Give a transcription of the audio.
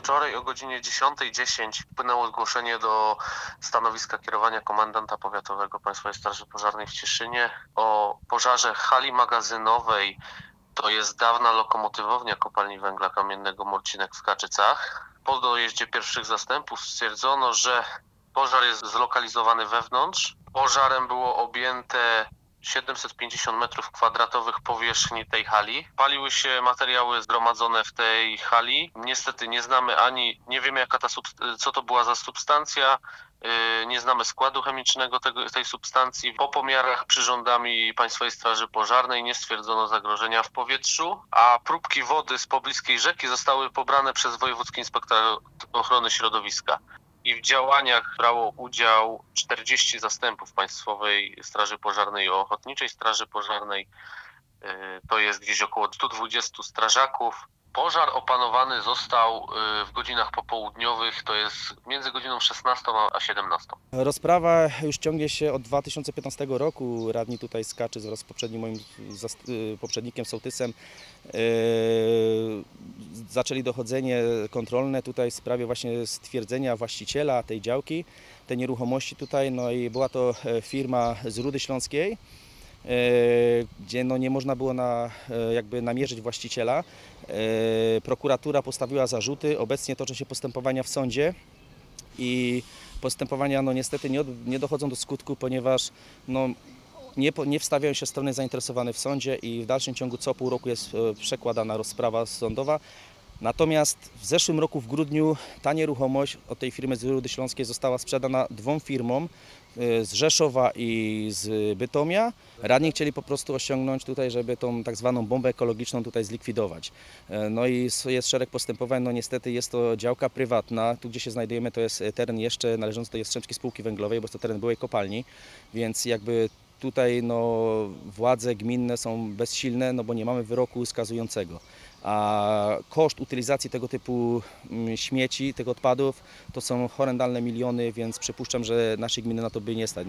Wczoraj o godzinie 10.10 wpłynęło zgłoszenie do stanowiska kierowania komendanta powiatowego Państwowej Straży Pożarnej w Cieszynie o pożarze hali magazynowej. To jest dawna lokomotywownia kopalni węgla kamiennego Morcinek w Kaczycach. Po dojeździe pierwszych zastępów stwierdzono, że pożar jest zlokalizowany wewnątrz. Pożarem było objęte 750 metrów kwadratowych powierzchni tej hali. Paliły się materiały zgromadzone w tej hali. Niestety nie znamy ani, nie wiemy jaka ta co to była za substancja. Yy, Nie znamy składu chemicznego tego, tej substancji. Po pomiarach przyrządami Państwowej Straży Pożarnej nie stwierdzono zagrożenia w powietrzu, a próbki wody z pobliskiej rzeki zostały pobrane przez Wojewódzki Inspektorat Ochrony Środowiska i w działaniach brało udział 40 zastępów Państwowej Straży Pożarnej i Ochotniczej Straży Pożarnej. Yy, To jest gdzieś około 120 strażaków. Pożar opanowany został yy, w godzinach popołudniowych, to jest między godziną 16 a 17. Rozprawa już ciągnie się od 2015 roku. Radni tutaj z Kaczyc wraz z poprzednim moim y, poprzednikiem sołtysem yy, zaczęli dochodzenie kontrolne tutaj w sprawie właśnie stwierdzenia właściciela tej działki, tej nieruchomości tutaj. No i była to e, firma z Rudy Śląskiej, gdzie no nie można było na, e, jakby namierzyć właściciela. E, Prokuratura postawiła zarzuty. Obecnie toczą się postępowania w sądzie i postępowania no niestety nie, nie dochodzą do skutku, ponieważ no, nie, nie wstawiają się strony zainteresowane w sądzie i w dalszym ciągu co pół roku jest e, przekładana rozprawa sądowa. Natomiast w zeszłym roku w grudniu ta nieruchomość od tej firmy z Rudy Śląskiej została sprzedana dwóm firmom e, z Rzeszowa i z Bytomia. Radni chcieli po prostu osiągnąć tutaj, żeby tą tak zwaną bombę ekologiczną tutaj zlikwidować. E, No i jest szereg postępowań, no niestety jest to działka prywatna, tu gdzie się znajdujemy to jest e, teren jeszcze należący do Jastrzębskiej Spółki Węglowej, bo jest to teren byłej kopalni, więc jakby tutaj no, władze gminne są bezsilne, no bo nie mamy wyroku skazującego. A koszt utylizacji tego typu mm, śmieci, tych odpadów to są horrendalne miliony, więc przypuszczam, że naszej gminy na to by nie stać.